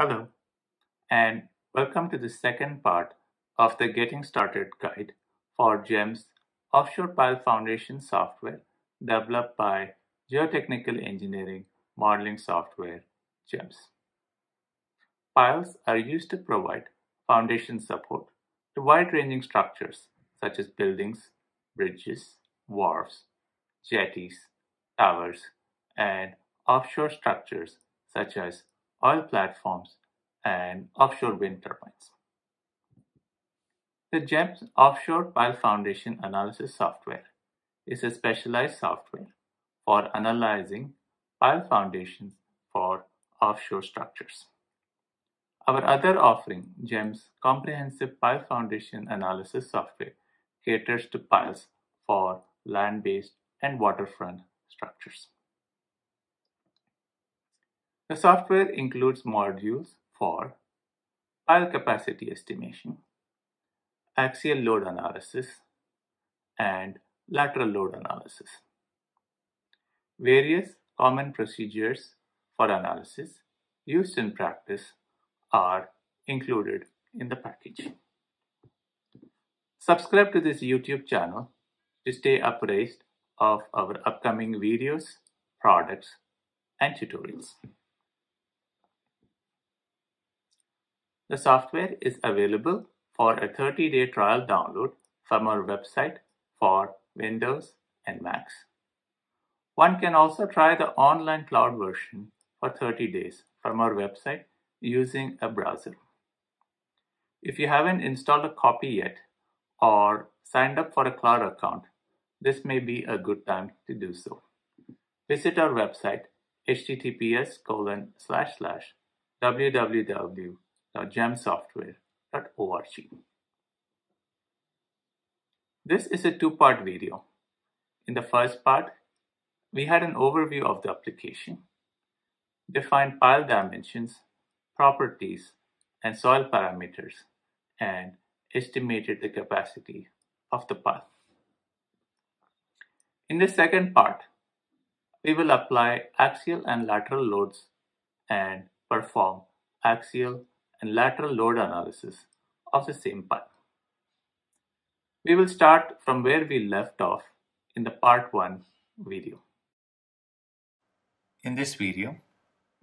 Hello, and welcome to the second part of the Getting Started guide for GEMS offshore pile foundation software developed by Geotechnical Engineering Modeling Software GEMS. Piles are used to provide foundation support to wide-ranging structures such as buildings, bridges, wharves, jetties, towers, and offshore structures such as oil platforms, and offshore wind turbines. The GEMS Offshore Pile Foundation Analysis software is a specialized software for analyzing pile foundations for offshore structures. Our other offering, GEMS Comprehensive Pile Foundation Analysis software, caters to piles for land-based and waterfront structures. The software includes modules for pile capacity estimation, axial load analysis, and lateral load analysis. Various common procedures for analysis used in practice are included in the package. Subscribe to this YouTube channel to stay appraised of our upcoming videos, products, and tutorials. The software is available for a 30-day trial download from our website for Windows and Macs. One can also try the online cloud version for 30 days from our website using a browser. If you haven't installed a copy yet or signed up for a cloud account, this may be a good time to do so. Visit our website https colon slash slash www gemsoftware.org. This is a two-part video. In the first part, we had an overview of the application, defined pile dimensions, properties, and soil parameters, and estimated the capacity of the pile. In the second part, we will apply axial and lateral loads and perform axial and lateral load analysis of the same pile. We will start from where we left off in the part 1 video. In this video,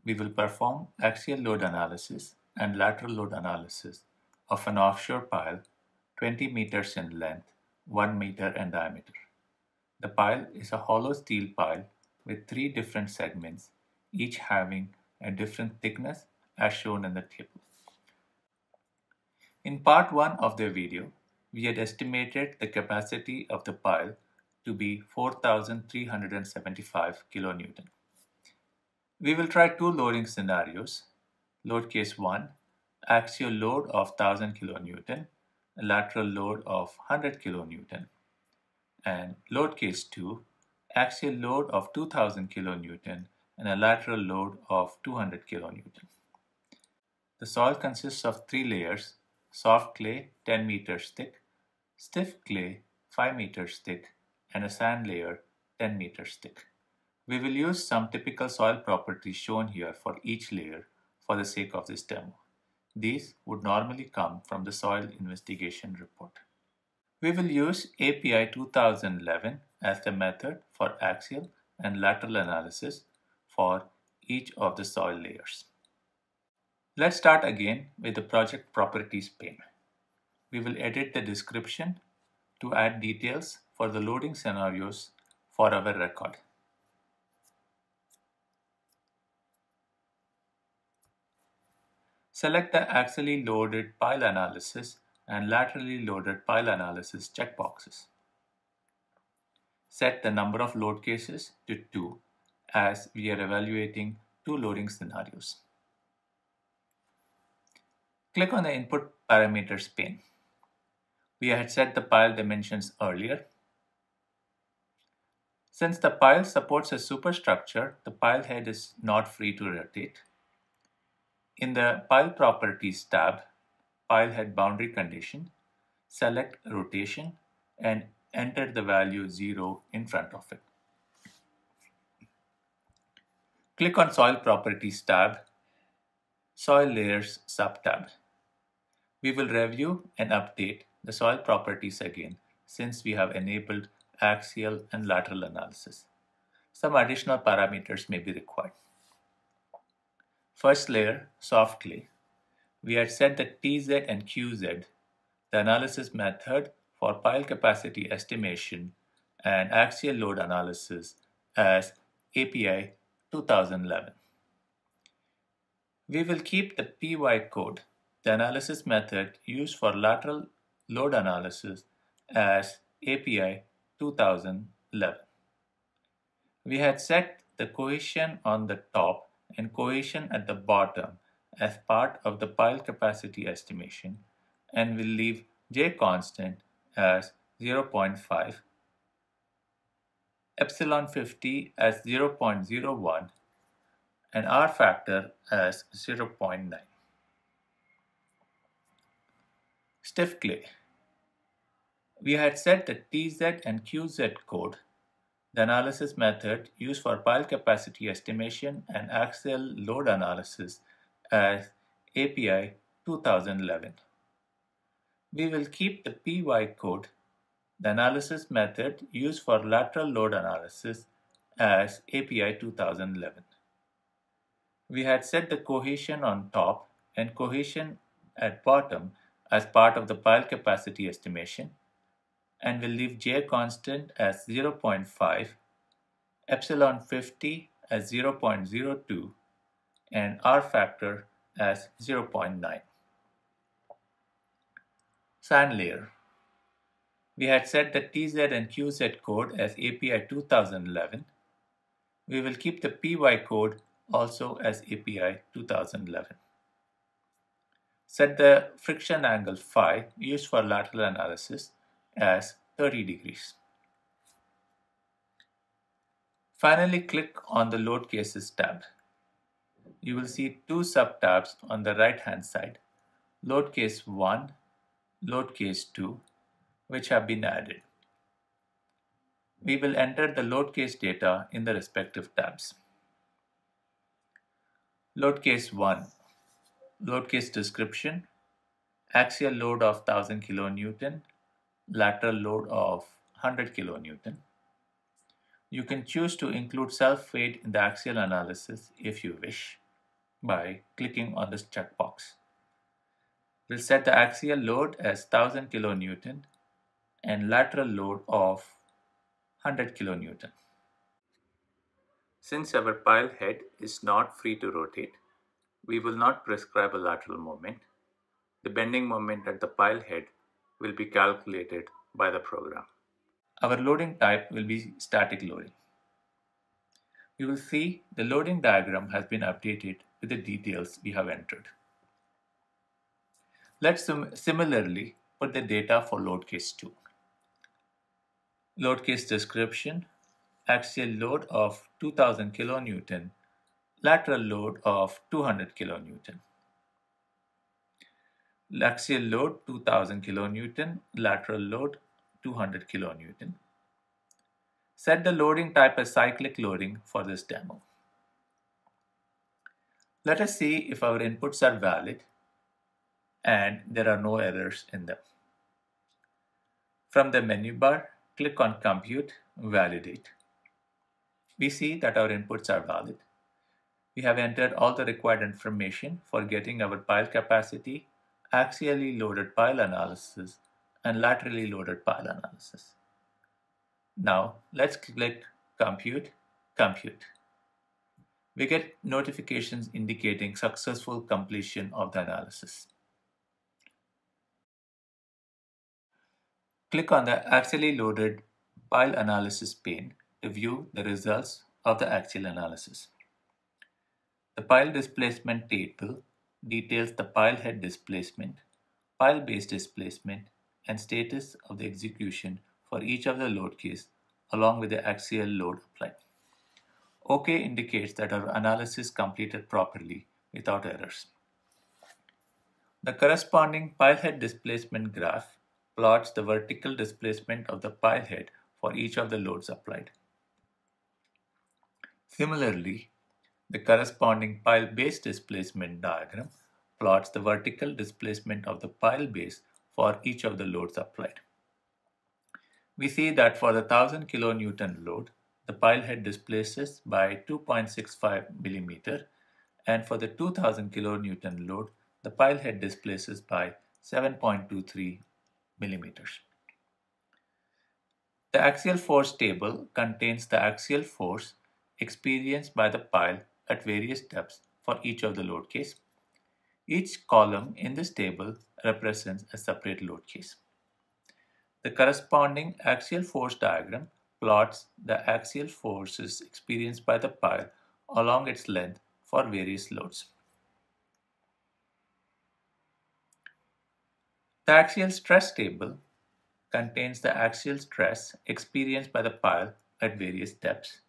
we will perform axial load analysis and lateral load analysis of an offshore pile 20 meters in length, 1 meter in diameter. The pile is a hollow steel pile with three different segments, each having a different thickness as shown in the table. In part 1 of the video, we had estimated the capacity of the pile to be 4375 kilonewton. We will try two loading scenarios. Load case 1, axial load of 1000 kilonewton, lateral load of 100 kilonewton. And load case 2, axial load of 2000 kilonewton and a lateral load of 200 kilonewton. The soil consists of three layers soft clay 10 meters thick, stiff clay 5 meters thick, and a sand layer 10 meters thick. We will use some typical soil properties shown here for each layer for the sake of this demo. These would normally come from the soil investigation report. We will use API 2011 as the method for axial and lateral analysis for each of the soil layers. Let's start again with the project properties pane. We will edit the description to add details for the loading scenarios for our record. Select the axially loaded pile analysis and laterally loaded pile analysis checkboxes. Set the number of load cases to 2 as we are evaluating two loading scenarios. Click on the Input Parameters pane. We had set the pile dimensions earlier. Since the pile supports a superstructure, the pile head is not free to rotate. In the Pile Properties tab, Pile Head Boundary Condition, select Rotation and enter the value 0 in front of it. Click on Soil Properties tab Soil Layers subtab. We will review and update the soil properties again since we have enabled axial and lateral analysis. Some additional parameters may be required. First layer, soft clay. We had set the TZ and QZ, the analysis method for pile capacity estimation and axial load analysis as API 2011. We will keep the PY code, the analysis method used for lateral load analysis as API 2011. We had set the cohesion on the top and cohesion at the bottom as part of the pile capacity estimation and we'll leave J constant as 0.5, epsilon 50 as 0.01 and R factor as 0.9. Stiff clay. We had set the TZ and QZ code, the analysis method used for pile capacity estimation and axial load analysis as API 2011. We will keep the PY code, the analysis method used for lateral load analysis as API 2011. We had set the cohesion on top and cohesion at bottom as part of the pile capacity estimation and will leave J constant as 0.5, epsilon 50 as 0.02 and R factor as 0.9. Sand layer. We had set the TZ and QZ code as API 2011. We will keep the PY code also as API 2011. Set the friction angle phi used for lateral analysis as 30 degrees. Finally, click on the Load Cases tab. You will see two subtabs on the right hand side, Load Case 1, Load Case 2, which have been added. We will enter the load case data in the respective tabs. Load case 1. Load case description. Axial load of 1000 kilonewton. Lateral load of 100 kilonewton. You can choose to include self-weight in the axial analysis if you wish by clicking on this checkbox. We'll set the axial load as 1000 kilonewton and lateral load of 100 kilonewton. Since our pile head is not free to rotate, we will not prescribe a lateral moment. The bending moment at the pile head will be calculated by the program. Our loading type will be static loading. You will see the loading diagram has been updated with the details we have entered. Let's similarly put the data for load case 2. Load case description axial load of 2000 kilonewton, lateral load of 200 kilonewton. Axial load 2000 kilonewton, lateral load 200 kilonewton. Set the loading type as cyclic loading for this demo. Let us see if our inputs are valid and there are no errors in them. From the menu bar, click on Compute, Validate we see that our inputs are valid. We have entered all the required information for getting our pile capacity, axially loaded pile analysis, and laterally loaded pile analysis. Now let's click Compute, Compute. We get notifications indicating successful completion of the analysis. Click on the axially loaded pile analysis pane to view the results of the axial analysis. The pile displacement table details the pile head displacement, pile base displacement, and status of the execution for each of the load case along with the axial load applied. OK indicates that our analysis completed properly without errors. The corresponding pile head displacement graph plots the vertical displacement of the pile head for each of the loads applied. Similarly, The corresponding pile base displacement diagram plots the vertical displacement of the pile base for each of the loads applied. We see that for the 1000 kilonewton load, the pile head displaces by 2.65 millimeter and for the 2000 kilonewton load, the pile head displaces by 7.23 millimeters. The axial force table contains the axial force experienced by the pile at various depths for each of the load case. Each column in this table represents a separate load case. The corresponding axial force diagram plots the axial forces experienced by the pile along its length for various loads. The axial stress table contains the axial stress experienced by the pile at various depths.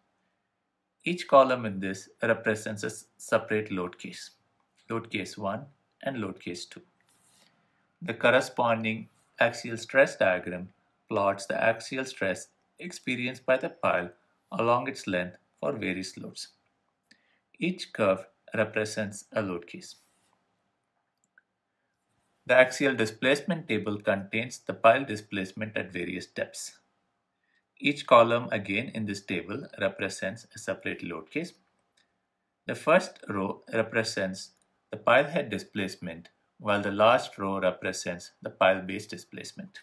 Each column in this represents a separate load case, load case 1 and load case 2. The corresponding axial stress diagram plots the axial stress experienced by the pile along its length for various loads. Each curve represents a load case. The axial displacement table contains the pile displacement at various depths. Each column again in this table represents a separate load case. The first row represents the pile head displacement while the last row represents the pile base displacement.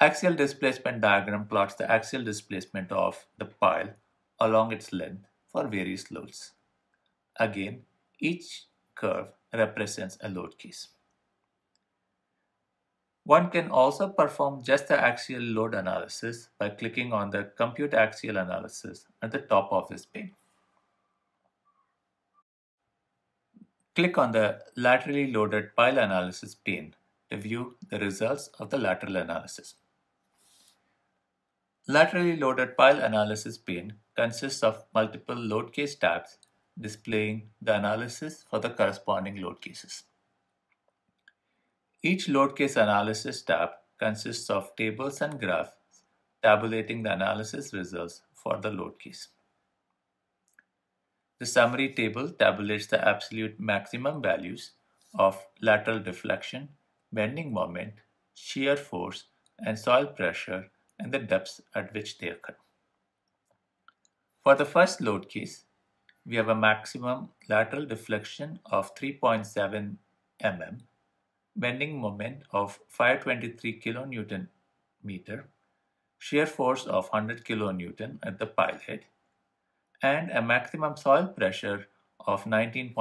Axial displacement diagram plots the axial displacement of the pile along its length for various loads. Again, each curve represents a load case. One can also perform just the axial load analysis by clicking on the Compute Axial Analysis at the top of this pane. Click on the Laterally Loaded Pile Analysis pane to view the results of the lateral analysis. Laterally loaded pile analysis pane consists of multiple load case tabs displaying the analysis for the corresponding load cases. Each load case analysis tab consists of tables and graphs tabulating the analysis results for the load case. The summary table tabulates the absolute maximum values of lateral deflection, bending moment, shear force, and soil pressure and the depths at which they occur. For the first load case, we have a maximum lateral deflection of 3.7 mm, bending moment of 523 kilonewton meter, shear force of 100 kilonewton at the pile head, and a maximum soil pressure of 19.6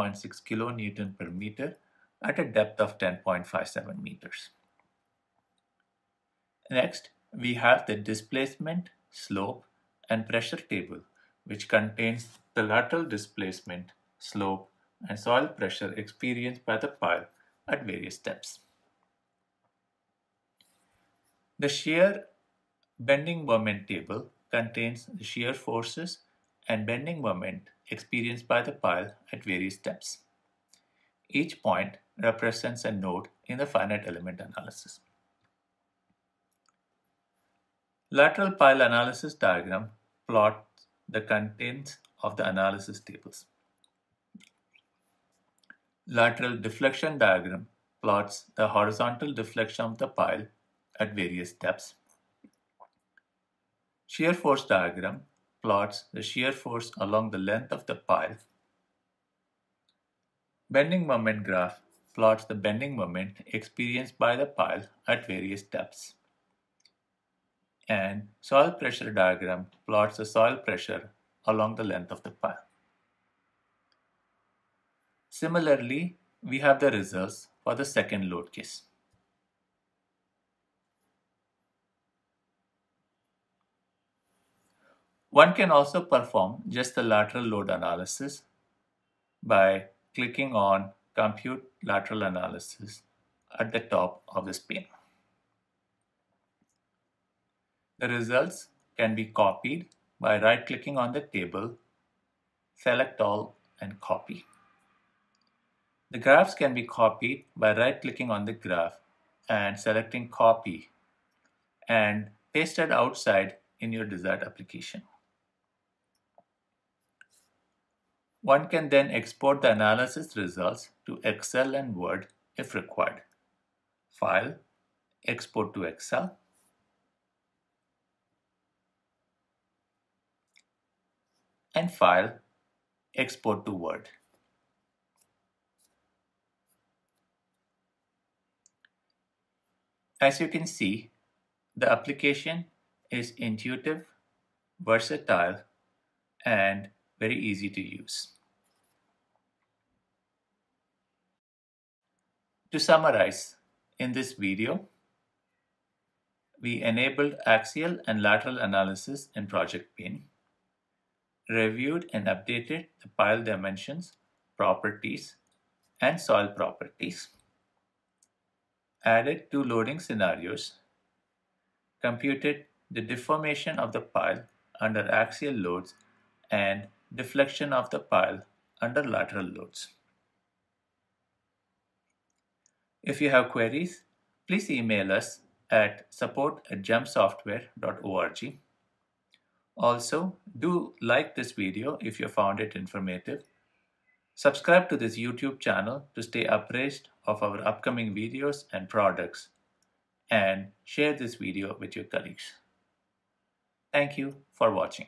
kilonewton per meter at a depth of 10.57 meters. Next, we have the displacement, slope, and pressure table, which contains the lateral displacement, slope, and soil pressure experienced by the pile at various steps. The shear bending moment table contains the shear forces and bending moment experienced by the pile at various steps. Each point represents a node in the finite element analysis. Lateral pile analysis diagram plots the contents of the analysis tables. Lateral deflection diagram plots the horizontal deflection of the pile at various depths. Shear force diagram plots the shear force along the length of the pile. Bending moment graph plots the bending moment experienced by the pile at various depths and soil pressure diagram plots the soil pressure along the length of the pile. Similarly, we have the results for the second load case. One can also perform just the lateral load analysis by clicking on Compute Lateral Analysis at the top of this pane. The results can be copied by right-clicking on the table, select all and copy. The graphs can be copied by right-clicking on the graph and selecting copy and pasted outside in your desired application. One can then export the analysis results to Excel and Word if required. File, Export to Excel. And File, Export to Word. As you can see, the application is intuitive, versatile, and very easy to use. To summarize, in this video, we enabled axial and lateral analysis in Project Bean, reviewed and updated the pile dimensions, properties, and soil properties, added two loading scenarios, computed the deformation of the pile under axial loads and deflection of the pile under lateral loads. If you have queries, please email us at support at gemsoftware.org. Also, do like this video if you found it informative. Subscribe to this YouTube channel to stay appraised of our upcoming videos and products and share this video with your colleagues. Thank you for watching.